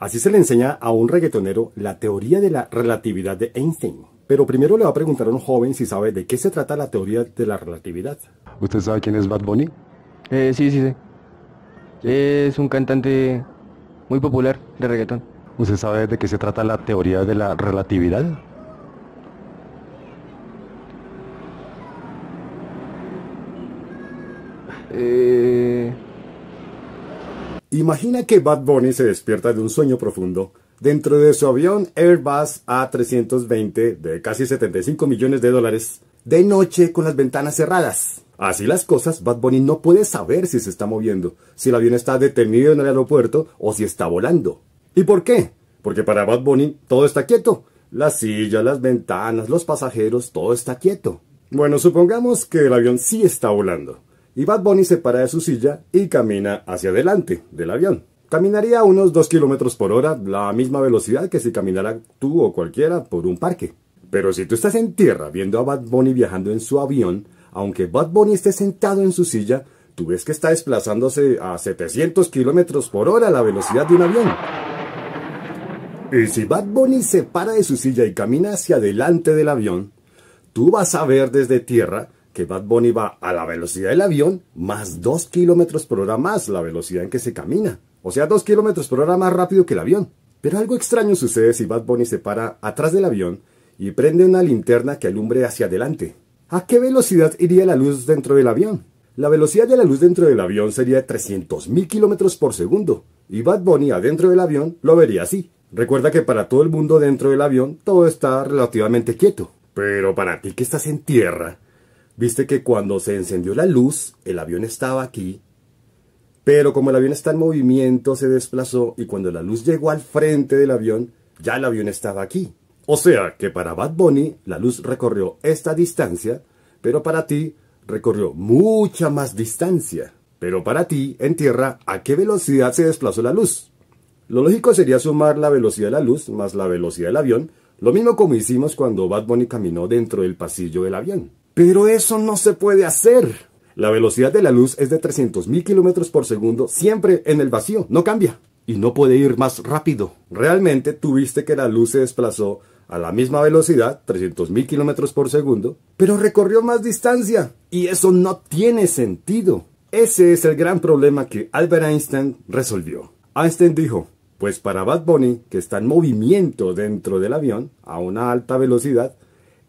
Así se le enseña a un reggaetonero la teoría de la relatividad de Einstein. Pero primero le va a preguntar a un joven si sabe de qué se trata la teoría de la relatividad. ¿Usted sabe quién es Bad Bunny? Eh, sí, sí, sí. Es un cantante muy popular de reggaetón. ¿Usted sabe de qué se trata la teoría de la relatividad? Eh, Imagina que Bad Bunny se despierta de un sueño profundo dentro de su avión Airbus A320 de casi 75 millones de dólares de noche con las ventanas cerradas. Así las cosas, Bad Bunny no puede saber si se está moviendo, si el avión está detenido en el aeropuerto o si está volando. ¿Y por qué? Porque para Bad Bunny todo está quieto. La silla, las ventanas, los pasajeros, todo está quieto. Bueno, supongamos que el avión sí está volando. Y Bad Bunny se para de su silla y camina hacia adelante del avión. Caminaría a unos 2 kilómetros por hora, la misma velocidad que si caminara tú o cualquiera por un parque. Pero si tú estás en tierra viendo a Bad Bunny viajando en su avión, aunque Bad Bunny esté sentado en su silla, tú ves que está desplazándose a 700 kilómetros por hora la velocidad de un avión. Y si Bad Bunny se para de su silla y camina hacia adelante del avión, tú vas a ver desde tierra que Bad Bunny va a la velocidad del avión más 2 kilómetros por hora más la velocidad en que se camina. O sea, 2 kilómetros por hora más rápido que el avión. Pero algo extraño sucede si Bad Bunny se para atrás del avión y prende una linterna que alumbre hacia adelante. ¿A qué velocidad iría la luz dentro del avión? La velocidad de la luz dentro del avión sería de 300.000 kilómetros por segundo, y Bad Bunny adentro del avión lo vería así. Recuerda que para todo el mundo dentro del avión todo está relativamente quieto. Pero para ti que estás en tierra, viste que cuando se encendió la luz, el avión estaba aquí. Pero como el avión está en movimiento, se desplazó y cuando la luz llegó al frente del avión, ya el avión estaba aquí. O sea que para Bad Bunny la luz recorrió esta distancia, pero para ti recorrió mucha más distancia. Pero para ti, en tierra, ¿a qué velocidad se desplazó la luz? Lo lógico sería sumar la velocidad de la luz más la velocidad del avión, lo mismo como hicimos cuando Bad Bunny caminó dentro del pasillo del avión. Pero eso no se puede hacer. La velocidad de la luz es de 300.000 kilómetros por segundo siempre en el vacío, no cambia. Y no puede ir más rápido. Realmente tuviste que la luz se desplazó a la misma velocidad, 300.000 kilómetros por segundo, pero recorrió más distancia. Y eso no tiene sentido. Ese es el gran problema que Albert Einstein resolvió. Einstein dijo, pues para Bad Bunny, que está en movimiento dentro del avión, a una alta velocidad,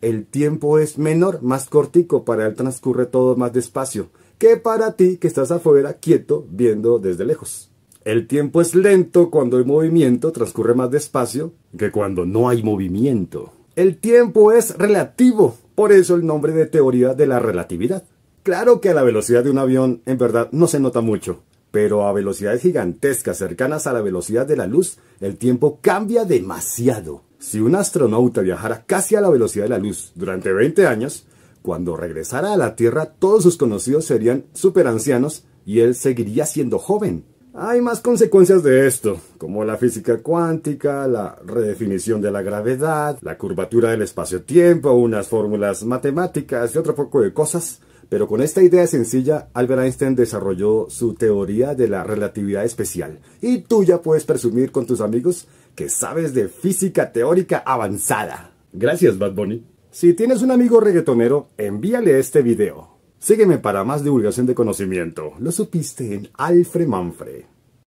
el tiempo es menor, más cortico, para él transcurre todo más despacio, que para ti que estás afuera quieto viendo desde lejos. El tiempo es lento cuando hay movimiento, transcurre más despacio que cuando no hay movimiento. El tiempo es relativo, por eso el nombre de teoría de la relatividad. Claro que a la velocidad de un avión en verdad no se nota mucho, pero a velocidades gigantescas cercanas a la velocidad de la luz, el tiempo cambia demasiado. Si un astronauta viajara casi a la velocidad de la luz durante 20 años, cuando regresara a la Tierra todos sus conocidos serían superancianos y él seguiría siendo joven. Hay más consecuencias de esto, como la física cuántica, la redefinición de la gravedad, la curvatura del espacio-tiempo, unas fórmulas matemáticas y otro poco de cosas. Pero con esta idea sencilla, Albert Einstein desarrolló su teoría de la relatividad especial. Y tú ya puedes presumir con tus amigos que sabes de física teórica avanzada. Gracias, Bad Bunny. Si tienes un amigo reggaetonero, envíale este video. Sígueme para más divulgación de conocimiento. Lo supiste en Alfred Manfred.